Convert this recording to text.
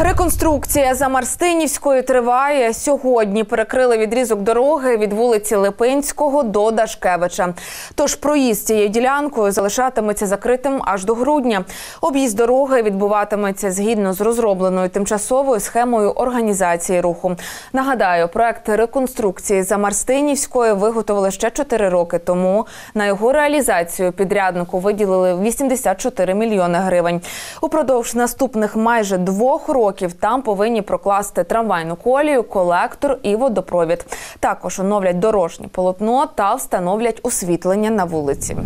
Реконструкція Замарстинівської триває. Сьогодні перекрили відрізок дороги від вулиці Липинського до Дашкевича. Тож проїзд цією ділянкою залишатиметься закритим аж до грудня. Об'їзд дороги відбуватиметься згідно з розробленою тимчасовою схемою організації руху. Нагадаю, проект реконструкції Замарстинівської виготовили ще 4 роки тому. На його реалізацію підряднику виділили 84 мільйони гривень. Упродовж наступних майже двох років там повинні прокласти трамвайну колію, колектор і водопровід. Також оновлять дорожнє полотно та встановлять освітлення на вулиці.